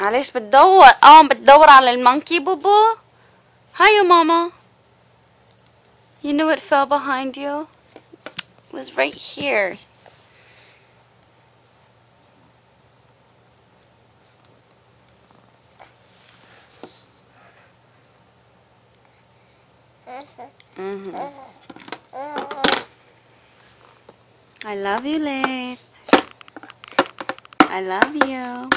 معلش بتدور اه بتدور على المونكي بوبو Hi you mama You knew it fell behind you It was right here hmm I love you, Leith. I love you.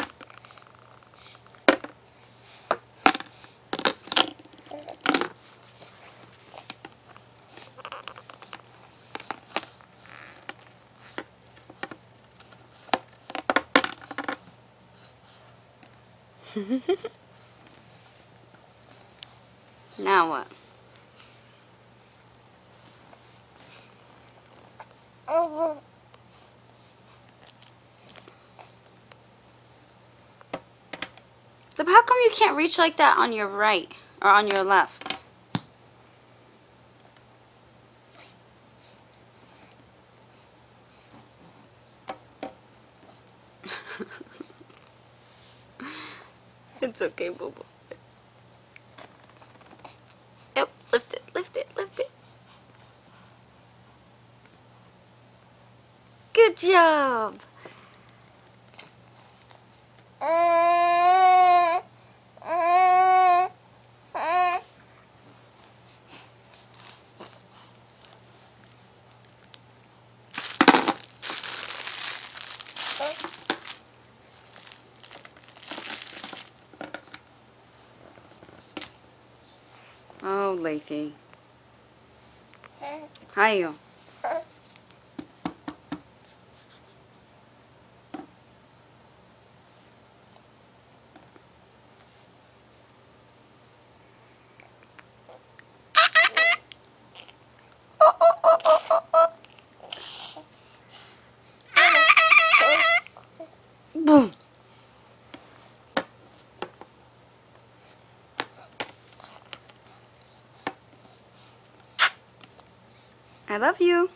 now what? But how come you can't reach like that on your right or on your left? it's okay, boo boo. Yep, lift it, lift it, lift it. Good job. Oh, Lathy. Hi, you. Boom. I love you.